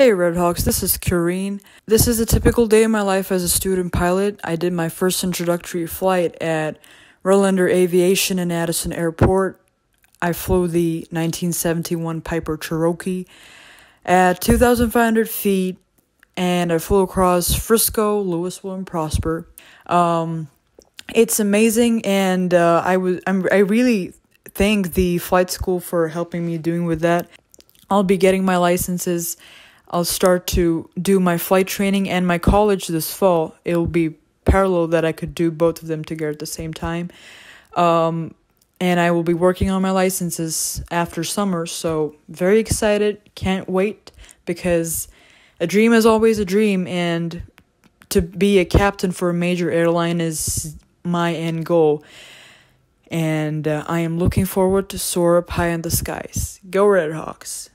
Hey Redhawks, this is Keren. This is a typical day in my life as a student pilot. I did my first introductory flight at Rollander Aviation in Addison Airport. I flew the 1971 Piper Cherokee at 2,500 feet, and I flew across Frisco, Lewisville, and Prosper. Um, it's amazing, and uh, I was I'm, I really thank the flight school for helping me doing with that. I'll be getting my licenses I'll start to do my flight training and my college this fall. It'll be parallel that I could do both of them together at the same time. Um, and I will be working on my licenses after summer. So, very excited. Can't wait because a dream is always a dream. And to be a captain for a major airline is my end goal. And uh, I am looking forward to soar up high in the skies. Go Redhawks!